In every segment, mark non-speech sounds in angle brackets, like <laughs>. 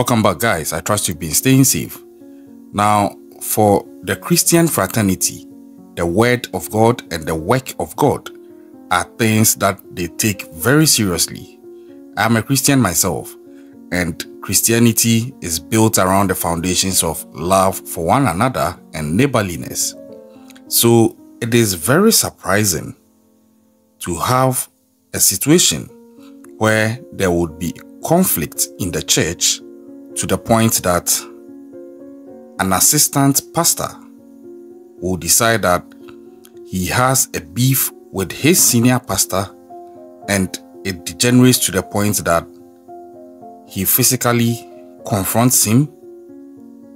Welcome back, guys. I trust you've been staying safe. Now, for the Christian fraternity, the Word of God and the work of God are things that they take very seriously. I'm a Christian myself, and Christianity is built around the foundations of love for one another and neighborliness. So, it is very surprising to have a situation where there would be conflict in the church to the point that an assistant pastor will decide that he has a beef with his senior pastor and it degenerates to the point that he physically confronts him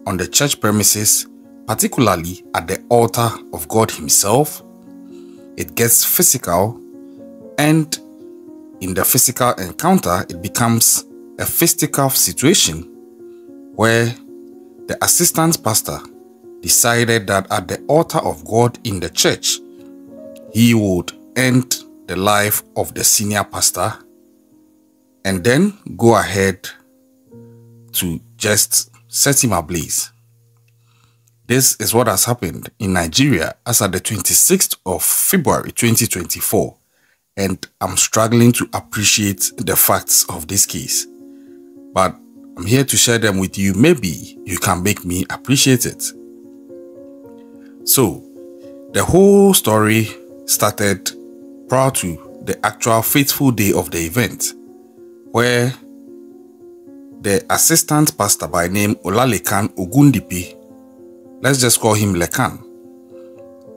on the church premises, particularly at the altar of God Himself. It gets physical, and in the physical encounter, it becomes a fisticuff situation where the assistant pastor decided that at the altar of God in the church, he would end the life of the senior pastor and then go ahead to just set him ablaze. This is what has happened in Nigeria as at the 26th of February 2024 and I'm struggling to appreciate the facts of this case. But I'm here to share them with you. Maybe you can make me appreciate it. So, the whole story started prior to the actual fateful day of the event, where the assistant pastor by name Olalekan Ogundipe, let's just call him Lekan.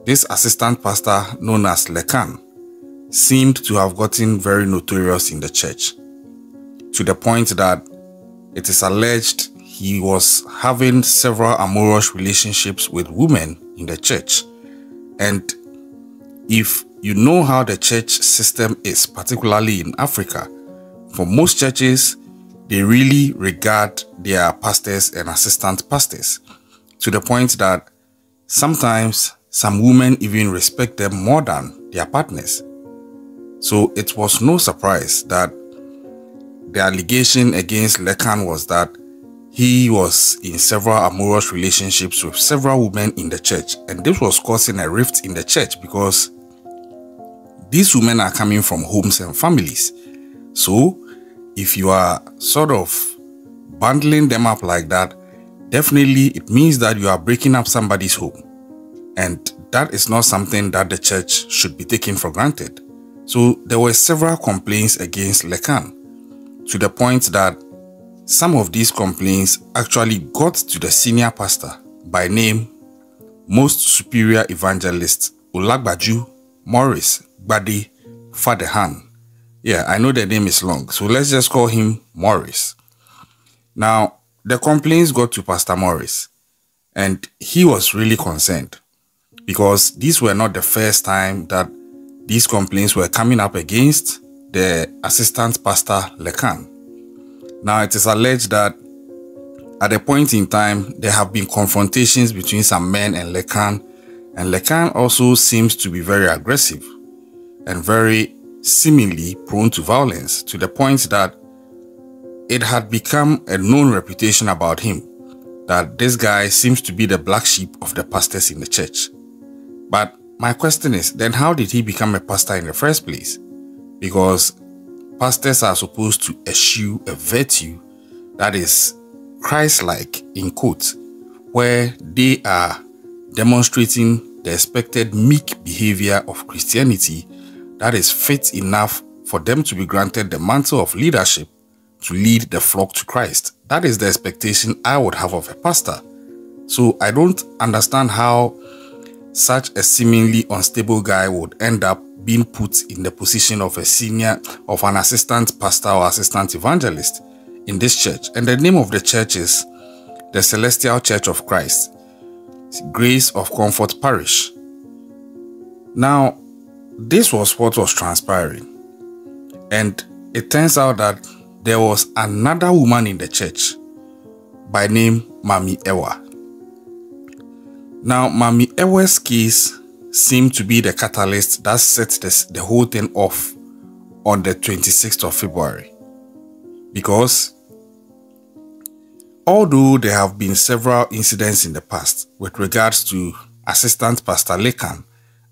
This assistant pastor, known as Lekan, seemed to have gotten very notorious in the church, to the point that it is alleged he was having several amorous relationships with women in the church. And if you know how the church system is, particularly in Africa, for most churches, they really regard their pastors and assistant pastors to the point that sometimes some women even respect them more than their partners. So it was no surprise that the allegation against Lekan was that he was in several amorous relationships with several women in the church, and this was causing a rift in the church because these women are coming from homes and families. So, if you are sort of bundling them up like that, definitely it means that you are breaking up somebody's home. And that is not something that the church should be taking for granted. So there were several complaints against Lekan to the point that some of these complaints actually got to the senior pastor by name Most Superior Evangelist Olagbaju Morris Gbade Fadehan. Yeah, I know the name is long, so let's just call him Morris. Now, the complaints got to Pastor Morris, and he was really concerned because these were not the first time that these complaints were coming up against the assistant pastor Lekan. Now it is alleged that at a point in time there have been confrontations between some men and Lekan, and Lekan also seems to be very aggressive and very seemingly prone to violence to the point that it had become a known reputation about him that this guy seems to be the black sheep of the pastors in the church. But my question is then how did he become a pastor in the first place? Because pastors are supposed to eschew a virtue that is Christ-like in quotes, where they are demonstrating the expected meek behavior of Christianity that is fit enough for them to be granted the mantle of leadership to lead the flock to Christ. That is the expectation I would have of a pastor. So I don't understand how such a seemingly unstable guy would end up being put in the position of a senior, of an assistant pastor or assistant evangelist in this church. And the name of the church is the Celestial Church of Christ, Grace of Comfort Parish. Now, this was what was transpiring. And it turns out that there was another woman in the church by name Mami Ewa. Now, Mami Ewa's case seemed to be the catalyst that set this, the whole thing off on the 26th of February. Because although there have been several incidents in the past with regards to Assistant Pastor Lekan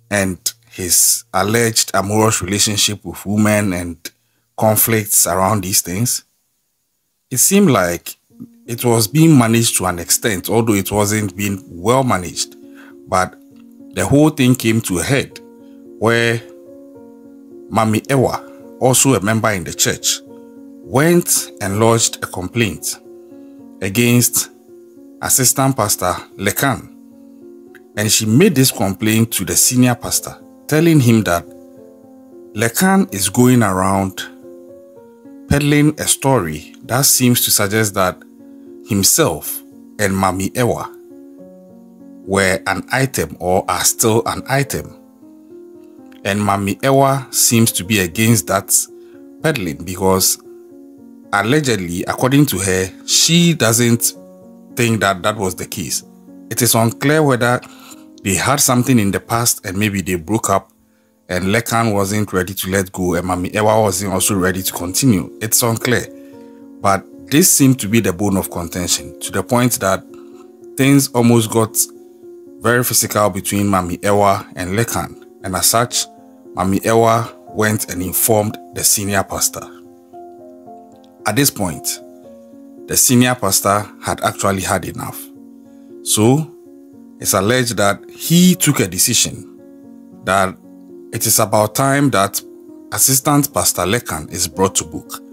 and his alleged amorous relationship with women and conflicts around these things, it seemed like it was being managed to an extent, although it wasn't being well managed. But the whole thing came to a head where Mami Ewa, also a member in the church, went and lodged a complaint against Assistant Pastor Lekan. And she made this complaint to the senior pastor, telling him that Lekan is going around peddling a story that seems to suggest that himself and Mami Ewa were an item or are still an item. And Mami Ewa seems to be against that peddling because allegedly, according to her, she doesn't think that that was the case. It is unclear whether they had something in the past and maybe they broke up and Lekan wasn't ready to let go and Mami Ewa wasn't also ready to continue. It's unclear. But this seemed to be the bone of contention to the point that things almost got very physical between Mami Ewa and Lekan. And as such, Mami Ewa went and informed the senior pastor. At this point, the senior pastor had actually had enough. So, it's alleged that he took a decision that it is about time that Assistant Pastor Lekan is brought to book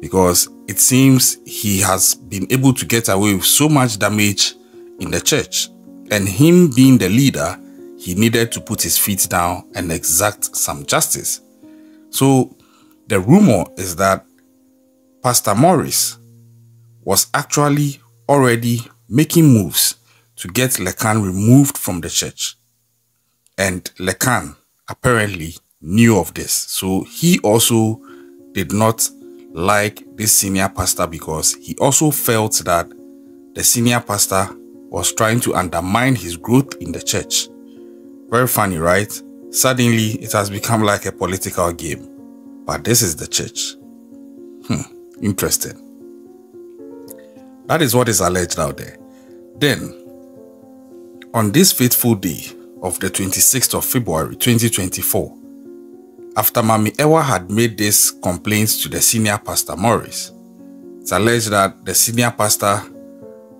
because it seems he has been able to get away with so much damage in the church. And him being the leader, he needed to put his feet down and exact some justice. So the rumor is that Pastor Morris was actually already making moves to get Lekan removed from the church. And Lekan apparently knew of this. So he also did not like this senior pastor because he also felt that the senior pastor was trying to undermine his growth in the church. Very funny, right? Suddenly, it has become like a political game. But this is the church. Hmm, interesting. That is what is alleged out there. Then, on this fateful day of the 26th of February 2024, after Mami Ewa had made these complaints to the senior pastor Morris, it's alleged that the senior pastor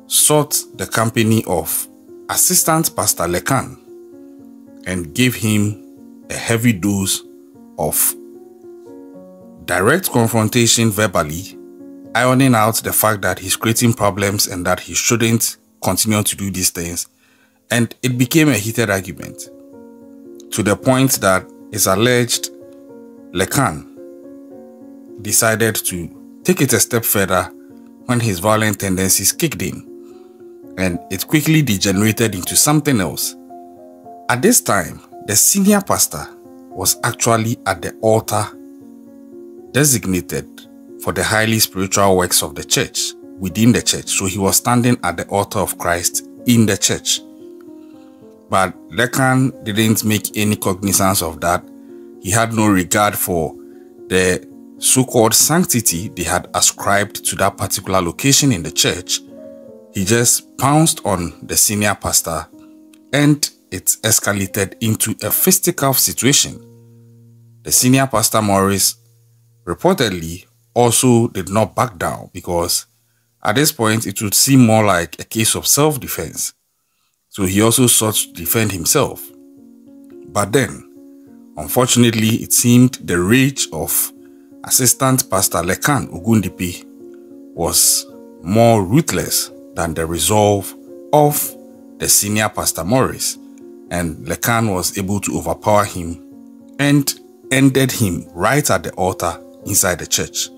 sought the company of Assistant Pastor Lekan and gave him a heavy dose of direct confrontation verbally, ironing out the fact that he's creating problems and that he shouldn't continue to do these things. And it became a heated argument to the point that it's alleged Lekan decided to take it a step further when his violent tendencies kicked in, and it quickly degenerated into something else. At this time, the senior pastor was actually at the altar designated for the highly spiritual works of the church within the church. So he was standing at the altar of Christ in the church. But Lekan didn't make any cognizance of that he had no regard for the so-called sanctity they had ascribed to that particular location in the church. He just pounced on the senior pastor and it escalated into a fisticuff situation. The senior pastor Morris reportedly also did not back down because at this point it would seem more like a case of self-defense. So he also sought to defend himself. But then, Unfortunately, it seemed the rage of Assistant Pastor Lekan Ogundipe was more ruthless than the resolve of the senior Pastor Morris, and Lekan was able to overpower him and ended him right at the altar inside the church.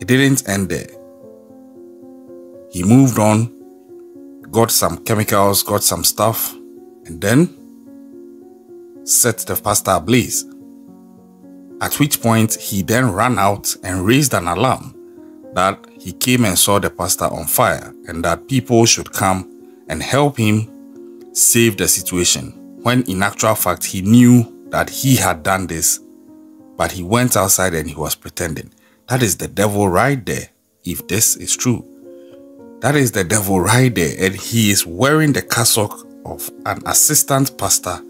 It didn't end there. He moved on, got some chemicals, got some stuff, and then set the pastor ablaze. At which point he then ran out and raised an alarm that he came and saw the pastor on fire and that people should come and help him save the situation. When in actual fact he knew that he had done this, but he went outside and he was pretending. That is the devil right there, if this is true. That is the devil right there, and he is wearing the cassock of an assistant pastor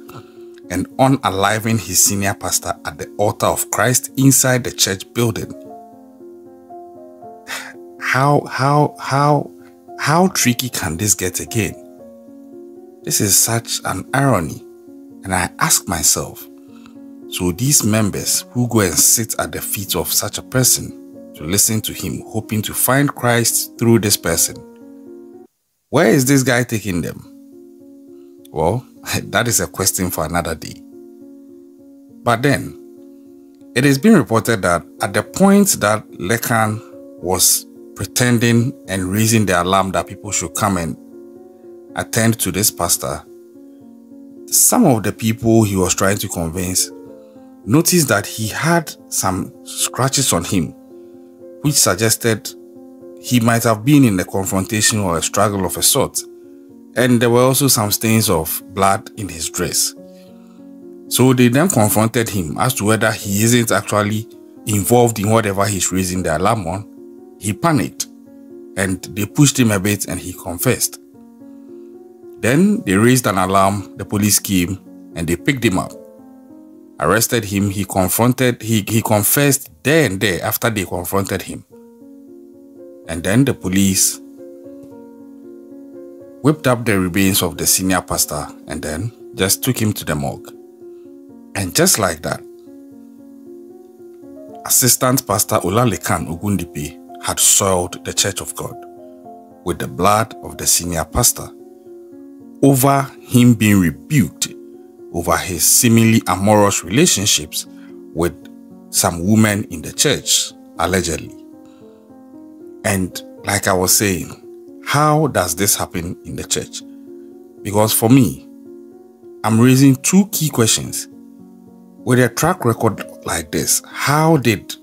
and unaliving his senior pastor at the altar of Christ inside the church building. How, how, how, how tricky can this get again? This is such an irony. And I ask myself, so these members who go and sit at the feet of such a person to listen to him, hoping to find Christ through this person. Where is this guy taking them? Well, <laughs> that is a question for another day. But then, it is being reported that at the point that Lekan was pretending and raising the alarm that people should come and attend to this pastor, some of the people he was trying to convince noticed that he had some scratches on him which suggested he might have been in a confrontation or a struggle of a sort, and there were also some stains of blood in his dress. So they then confronted him as to whether he isn't actually involved in whatever he's raising the alarm on. He panicked and they pushed him a bit and he confessed. Then they raised an alarm, the police came and they picked him up arrested him, he confronted, he, he confessed there and there after they confronted him. And then the police whipped up the remains of the senior pastor and then just took him to the morgue. And just like that, Assistant Pastor Olalekan Ogundipe had soiled the Church of God with the blood of the senior pastor over him being rebuked over his seemingly amorous relationships with some women in the church, allegedly. And like I was saying, how does this happen in the church? Because for me, I'm raising two key questions. With a track record like this, how did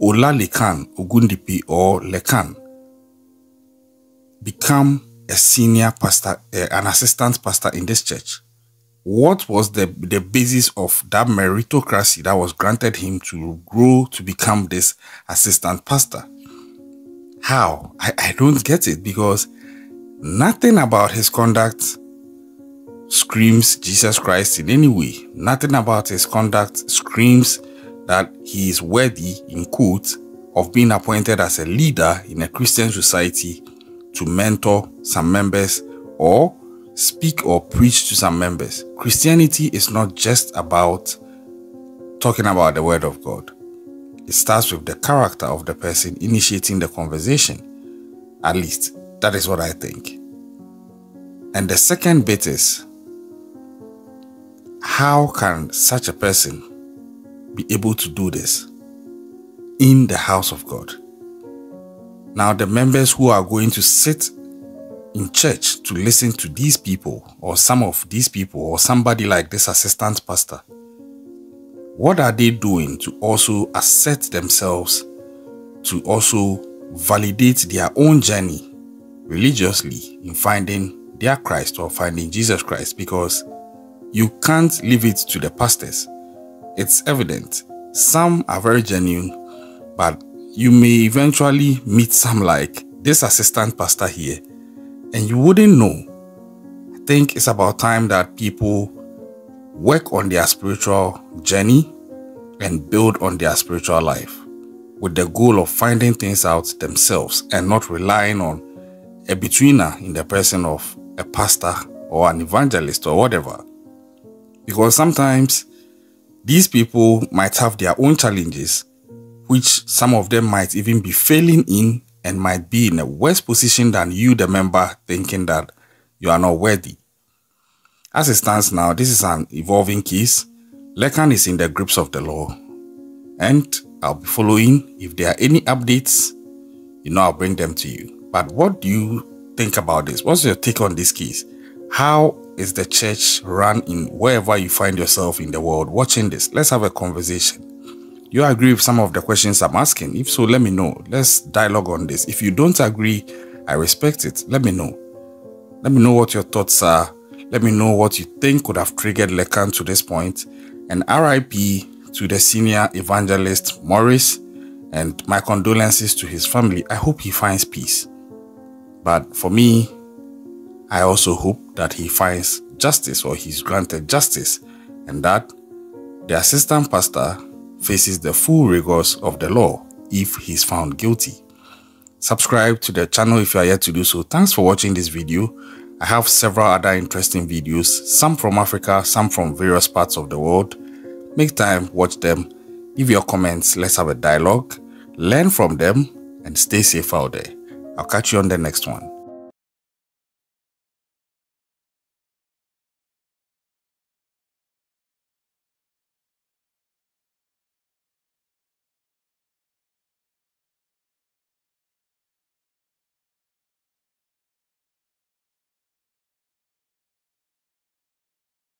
Ola Lekan Ogundipe or Lekan become a senior pastor, uh, an assistant pastor in this church? what was the, the basis of that meritocracy that was granted him to grow to become this assistant pastor? How? I, I don't get it because nothing about his conduct screams Jesus Christ in any way. Nothing about his conduct screams that he is worthy, in quotes, of being appointed as a leader in a Christian society to mentor some members or speak or preach to some members. Christianity is not just about talking about the word of God. It starts with the character of the person initiating the conversation. At least, that is what I think. And the second bit is how can such a person be able to do this in the house of God? Now, the members who are going to sit in church to listen to these people or some of these people or somebody like this assistant pastor, what are they doing to also assert themselves to also validate their own journey religiously in finding their Christ or finding Jesus Christ? Because you can't leave it to the pastors. It's evident. Some are very genuine, but you may eventually meet some like this assistant pastor here and you wouldn't know. I think it's about time that people work on their spiritual journey and build on their spiritual life with the goal of finding things out themselves and not relying on a betweener in the person of a pastor or an evangelist or whatever. Because sometimes these people might have their own challenges, which some of them might even be failing in and might be in a worse position than you, the member, thinking that you are not worthy. As it stands now, this is an evolving case. Lekan is in the grips of the law. And I'll be following. If there are any updates, you know, I'll bring them to you. But what do you think about this? What's your take on this case? How is the church run in wherever you find yourself in the world watching this? Let's have a conversation you agree with some of the questions I'm asking? If so, let me know. Let's dialogue on this. If you don't agree, I respect it. Let me know. Let me know what your thoughts are. Let me know what you think could have triggered Lekan to this point. And RIP to the senior evangelist Morris and my condolences to his family. I hope he finds peace. But for me, I also hope that he finds justice or he's granted justice and that the assistant pastor faces the full rigors of the law if he's found guilty. Subscribe to the channel if you are yet to do so. Thanks for watching this video. I have several other interesting videos, some from Africa, some from various parts of the world. Make time, watch them, leave your comments, let's have a dialogue, learn from them, and stay safe out there. I'll catch you on the next one.